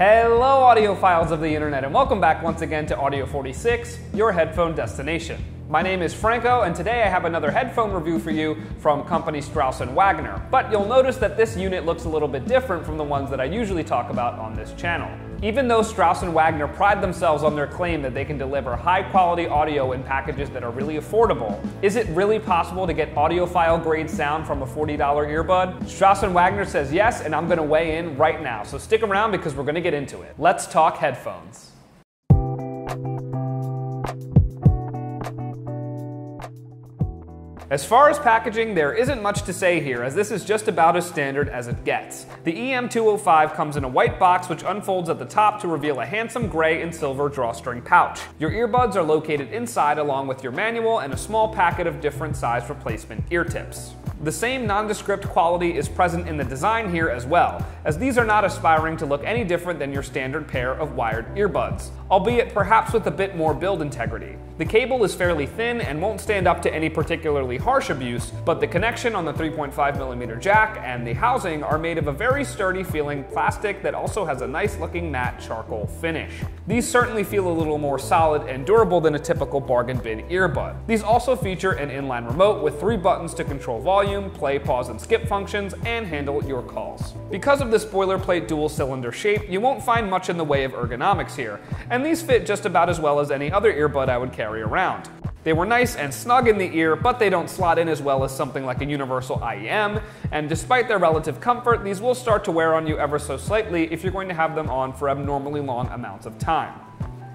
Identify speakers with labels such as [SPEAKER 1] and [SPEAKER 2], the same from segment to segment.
[SPEAKER 1] Hello, audiophiles of the internet, and welcome back once again to Audio 46, your headphone destination. My name is Franco, and today I have another headphone review for you from company Strauss & Wagner. But you'll notice that this unit looks a little bit different from the ones that I usually talk about on this channel. Even though Strauss & Wagner pride themselves on their claim that they can deliver high-quality audio in packages that are really affordable, is it really possible to get audiophile grade sound from a $40 earbud? Strauss & Wagner says yes, and I'm going to weigh in right now. So stick around because we're going to get into it. Let's talk headphones. As far as packaging, there isn't much to say here, as this is just about as standard as it gets. The EM205 comes in a white box which unfolds at the top to reveal a handsome gray and silver drawstring pouch. Your earbuds are located inside along with your manual and a small packet of different size replacement ear tips. The same nondescript quality is present in the design here as well, as these are not aspiring to look any different than your standard pair of wired earbuds, albeit perhaps with a bit more build integrity. The cable is fairly thin and won't stand up to any particularly harsh abuse, but the connection on the 3.5mm jack and the housing are made of a very sturdy feeling plastic that also has a nice looking matte charcoal finish. These certainly feel a little more solid and durable than a typical bargain bin earbud. These also feature an inline remote with three buttons to control volume play, pause, and skip functions, and handle your calls. Because of this boilerplate dual cylinder shape, you won't find much in the way of ergonomics here, and these fit just about as well as any other earbud I would carry around. They were nice and snug in the ear, but they don't slot in as well as something like a universal IEM, and despite their relative comfort, these will start to wear on you ever so slightly if you're going to have them on for abnormally long amounts of time.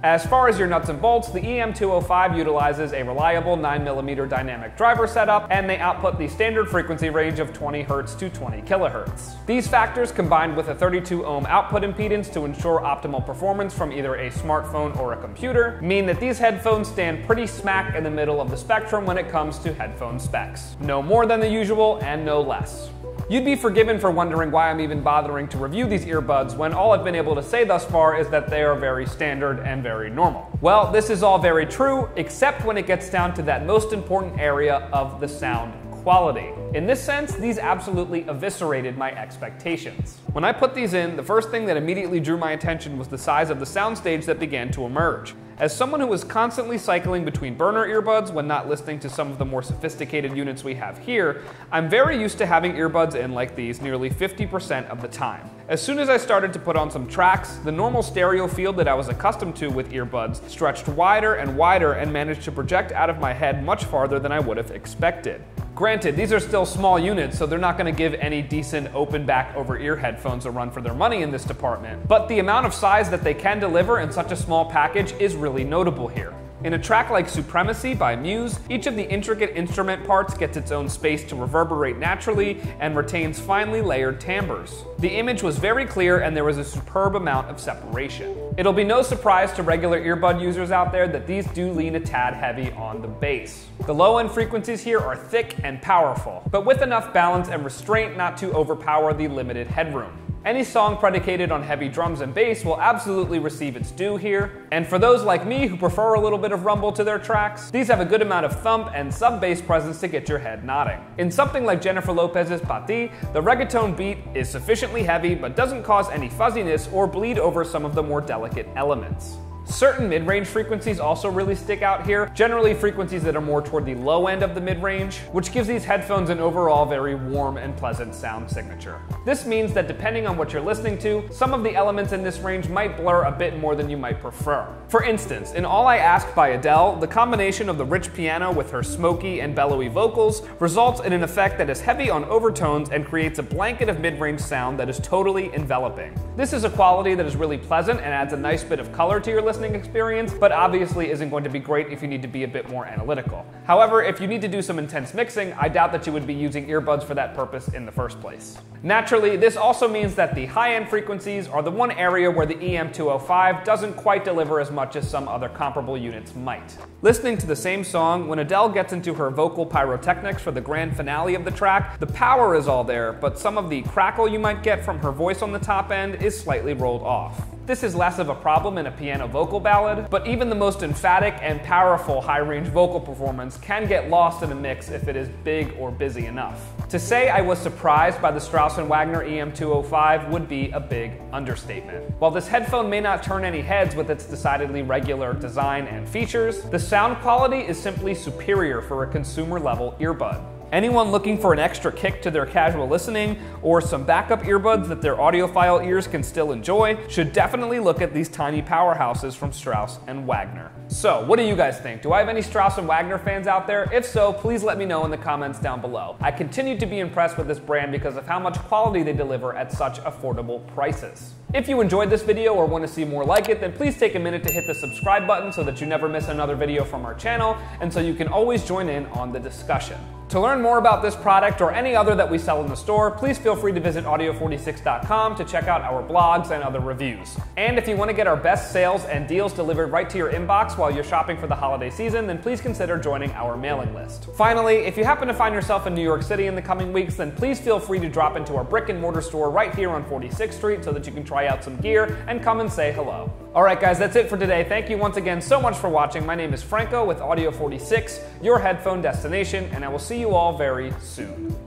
[SPEAKER 1] As far as your nuts and bolts, the EM205 utilizes a reliable 9mm dynamic driver setup, and they output the standard frequency range of 20 Hz to 20 kHz. These factors, combined with a 32 ohm output impedance to ensure optimal performance from either a smartphone or a computer, mean that these headphones stand pretty smack in the middle of the spectrum when it comes to headphone specs. No more than the usual, and no less. You'd be forgiven for wondering why I'm even bothering to review these earbuds when all I've been able to say thus far is that they are very standard and very normal. Well, this is all very true, except when it gets down to that most important area of the sound quality. In this sense, these absolutely eviscerated my expectations. When I put these in, the first thing that immediately drew my attention was the size of the soundstage that began to emerge. As someone who is constantly cycling between burner earbuds when not listening to some of the more sophisticated units we have here, I'm very used to having earbuds in like these nearly 50% of the time. As soon as I started to put on some tracks, the normal stereo field that I was accustomed to with earbuds stretched wider and wider and managed to project out of my head much farther than I would have expected. Granted, these are still small units, so they're not going to give any decent open back over ear headphones a run for their money in this department. But the amount of size that they can deliver in such a small package is really notable here. In a track like Supremacy by Muse, each of the intricate instrument parts gets its own space to reverberate naturally and retains finely layered timbres. The image was very clear and there was a superb amount of separation. It'll be no surprise to regular earbud users out there that these do lean a tad heavy on the bass. The low end frequencies here are thick and powerful, but with enough balance and restraint not to overpower the limited headroom. Any song predicated on heavy drums and bass will absolutely receive its due here. And for those like me who prefer a little bit of rumble to their tracks, these have a good amount of thump and sub bass presence to get your head nodding. In something like Jennifer Lopez's Pa Ti, the reggaeton beat is sufficiently heavy but doesn't cause any fuzziness or bleed over some of the more delicate elements. Certain mid-range frequencies also really stick out here, generally frequencies that are more toward the low end of the mid-range, which gives these headphones an overall very warm and pleasant sound signature. This means that depending on what you're listening to, some of the elements in this range might blur a bit more than you might prefer. For instance, in All I Ask by Adele, the combination of the rich piano with her smoky and bellowy vocals results in an effect that is heavy on overtones and creates a blanket of mid-range sound that is totally enveloping. This is a quality that is really pleasant and adds a nice bit of color to your listening listening experience, but obviously isn't going to be great if you need to be a bit more analytical. However, if you need to do some intense mixing, I doubt that you would be using earbuds for that purpose in the first place. Naturally, this also means that the high-end frequencies are the one area where the EM205 doesn't quite deliver as much as some other comparable units might. Listening to the same song, when Adele gets into her vocal pyrotechnics for the grand finale of the track, the power is all there, but some of the crackle you might get from her voice on the top end is slightly rolled off. This is less of a problem in a piano vocal ballad, but even the most emphatic and powerful high range vocal performance can get lost in a mix if it is big or busy enough. To say I was surprised by the Strauss & Wagner EM205 would be a big understatement. While this headphone may not turn any heads with its decidedly regular design and features, the sound quality is simply superior for a consumer level earbud. Anyone looking for an extra kick to their casual listening or some backup earbuds that their audiophile ears can still enjoy should definitely look at these tiny powerhouses from Strauss and Wagner. So, what do you guys think? Do I have any Strauss and Wagner fans out there? If so, please let me know in the comments down below. I continue to be impressed with this brand because of how much quality they deliver at such affordable prices. If you enjoyed this video or want to see more like it, then please take a minute to hit the subscribe button so that you never miss another video from our channel and so you can always join in on the discussion. To learn more about this product or any other that we sell in the store, please feel free to visit audio46.com to check out our blogs and other reviews. And if you want to get our best sales and deals delivered right to your inbox while you're shopping for the holiday season, then please consider joining our mailing list. Finally, if you happen to find yourself in New York City in the coming weeks, then please feel free to drop into our brick and mortar store right here on 46th Street so that you can try out some gear and come and say hello. All right, guys, that's it for today. Thank you once again so much for watching. My name is Franco with Audio 46, your headphone destination, and I will see you all very soon.